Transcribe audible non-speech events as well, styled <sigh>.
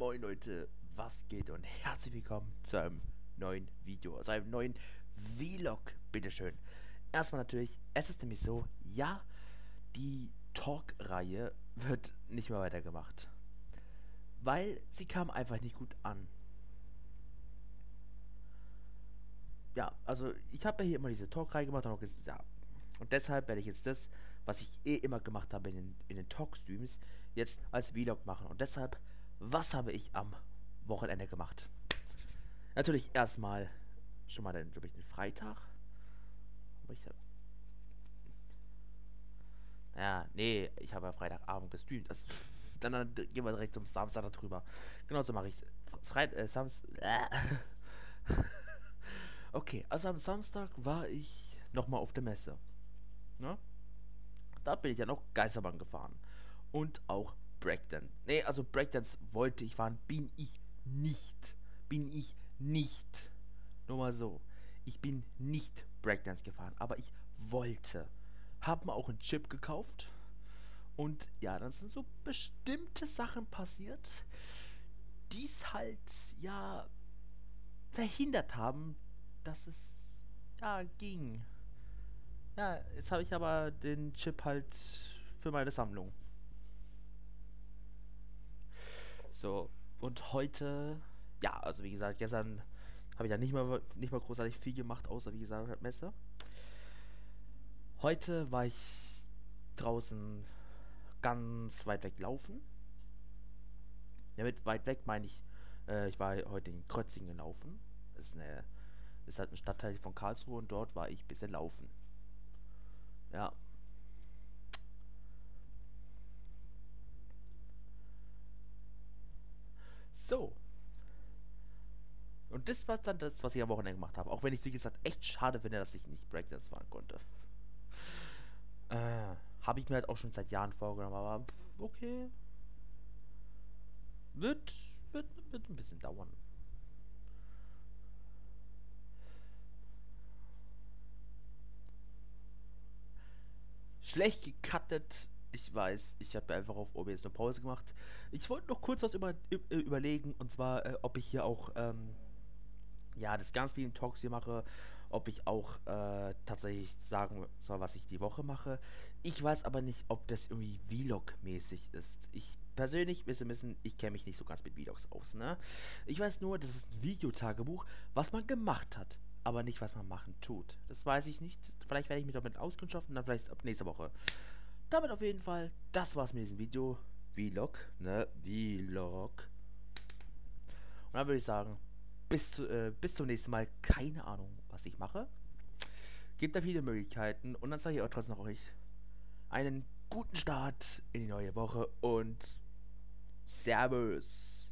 Moin Leute, was geht und herzlich willkommen zu einem neuen Video, also einem neuen Vlog, bitteschön. Erstmal natürlich, es ist nämlich so, ja, die Talk-Reihe wird nicht mehr weitergemacht. Weil sie kam einfach nicht gut an. Ja, also ich habe ja hier immer diese Talk-Reihe gemacht und gesagt, ja, und deshalb werde ich jetzt das, was ich eh immer gemacht habe in den, in den Talk-Streams, jetzt als Vlog machen. Und deshalb was habe ich am Wochenende gemacht? Natürlich erstmal schon mal den, glaube ich, den Freitag. Aber ich habe. Ja, nee, ich habe ja Freitagabend gestreamt. Also, dann, dann, gehen wir direkt zum Samstag darüber. Genau so mache ich es. Äh, Samstag. <laughs> Äh. okay, also am Samstag war ich nochmal auf der Messe. Ne? Da bin ich ja noch Geisterbahn gefahren. Und auch Breakdance. Nee, also Breakdance wollte ich fahren, bin ich nicht. Bin ich nicht. Nur mal so. Ich bin nicht Breakdance gefahren, aber ich wollte. Hab mir auch einen Chip gekauft. Und ja, dann sind so bestimmte Sachen passiert, die es halt, ja, verhindert haben, dass es, ja, ging. Ja, jetzt habe ich aber den Chip halt für meine Sammlung. So, und heute, ja, also wie gesagt, gestern habe ich ja nicht mal, nicht mal großartig viel gemacht, außer wie gesagt, Messe. Heute war ich draußen ganz weit weg laufen. Ja, mit weit weg meine ich, äh, ich war heute in Krötzingen gelaufen. Das ist, eine, ist halt ein Stadtteil von Karlsruhe und dort war ich ein bisschen laufen. Ja, So. Und das war dann das, was ich am Wochenende gemacht habe. Auch wenn ich, wie gesagt, echt schade finde, dass ich nicht Breakdance fahren konnte. Äh, habe ich mir halt auch schon seit Jahren vorgenommen, aber okay. Wird, wird, wird ein bisschen dauern. Schlecht gecuttet ich weiß, ich habe einfach auf OBS eine Pause gemacht. Ich wollte noch kurz was über, überlegen, und zwar, äh, ob ich hier auch, ähm, ja, das ganz vielen Talks hier mache, ob ich auch äh, tatsächlich sagen soll, was ich die Woche mache. Ich weiß aber nicht, ob das irgendwie Vlog-mäßig ist. Ich persönlich, wissen müssen, ich kenne mich nicht so ganz mit Vlogs aus, ne? Ich weiß nur, das ist ein Videotagebuch, was man gemacht hat, aber nicht, was man machen tut. Das weiß ich nicht. Vielleicht werde ich mich damit auskundschaften, dann vielleicht ab nächste Woche damit auf jeden Fall, das war's mit diesem Video. Vlog, ne? Vlog. Und dann würde ich sagen, bis, zu, äh, bis zum nächsten Mal. Keine Ahnung, was ich mache. Gibt da viele Möglichkeiten. Und dann sage ich auch trotzdem noch euch einen guten Start in die neue Woche und Servus.